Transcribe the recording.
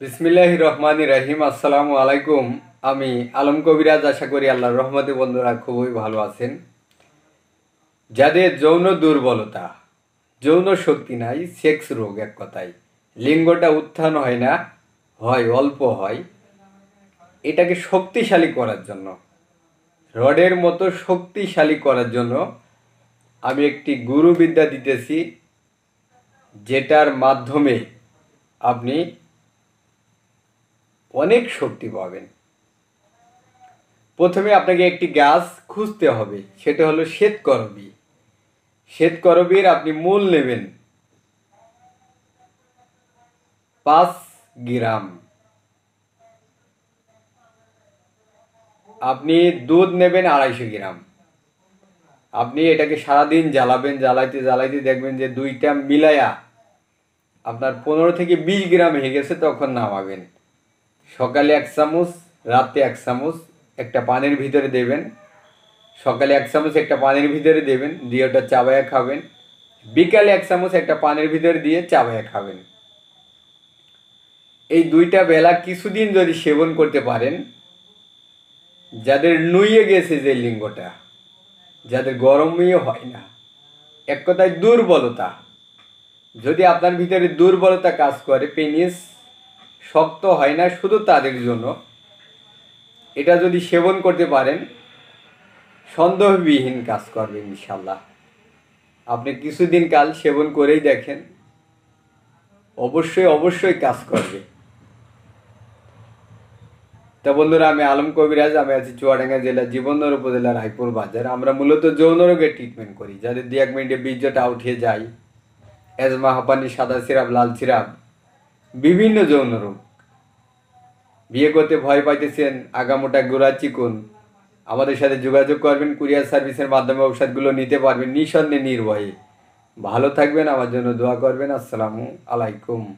বিসমিল্লাহ রহমান রাহিম আসসালামু আলাইকুম আমি আলম কবিরাজ, আশা করি আল্লাহর রহমতে বন্ধুরা খুবই ভালো আছেন। যাদের যৌন দুর্বলতা, যৌন শক্তি নাই, সেক্স রোগ এক কথায়। লিঙ্গটা উত্থান হয় না, হয় অল্প হয়। এটাকে শক্তিশালী করার জন্য, রডের মতো শক্তিশালী করার জন্য আমি একটি গুরুবিদ্যা দিতেছি, যেটার মাধ্যমে আপনি অনেক শক্তি পাবেন। প্রথমে আপনাকে একটি গাছ খুঁজতে হবে, সেটা হলো শ্বেতকরবী। শ্বেতকরবীর আপনি মূল নেবেন পাঁচ গ্রাম। আপনি দুধ নেবেন আড়াইশো গ্রাম। আপনি এটাকে সারাদিন জ্বালাবেন, জ্বালাইতে জ্বালাইতে দেখবেন যে দুইটা মিলায়া আপনার পনেরো থেকে বিশ গ্রাম হয়ে গেছে, তখন নামাবেন। সকালে এক চামচ, রাতে এক চামচ, একটা পানির ভিতরে দেবেন। সকালে এক চামচ, একটা পানির ভিতরে দেবেন, দিয়ে ওটা চাবায়া খাবেন। বিকালে এক চামচ, একটা পানির ভিতরে দিয়ে চাবায়া খাবেন। এই দুইটা বেলা কিছুদিন যদি সেবন করতে পারেন, যাদের নুইয়ে গেছে যে লিঙ্গটা, যাদের গরমই হয় না, এক কথায় দুর্বলতা। যদি আপনার ভিতরে দুর্বলতা কাজ করে, পেনিস শক্ত হয় না, শুধু তাদের জন্য। এটা যদি সেবন করতে পারেন, সন্দেহবিহীন কাজ করবে ইনশাল্লাহ আপনি কিছুদিন কাল সেবন করেই দেখেন, অবশ্যই অবশ্যই কাজ করবে। তা বন্ধুরা, আমি আলম কবিরাজ, আমি আছি চুয়াডাঙ্গা জেলা, জীবননগর উপজেলা রায়পুর বাজার। আমরা মূলত যৌন রোগের ট্রিটমেন্ট করি যাদের দু এক মিনিটে বীর্যটা উঠে যায়। এজমা, হাঁপানি, সাদা সিরাপ, লাল সিরাপ, বিভিন্ন যৌন রোগ। বিয়ে করতে ভয় পাইতেছেন আগামোটা গোড়া চিকুন। আমাদের সাথে যোগাযোগ করবেন, কুরিয়ার সার্ভিসের মাধ্যমে ঔষধগুলো নিতে পারবেন নিঃসন্দেহে নির্ভয়ে। ভালো থাকবেন, আমার জন্য দোয়া করবেন। আসসালামু আলাইকুম।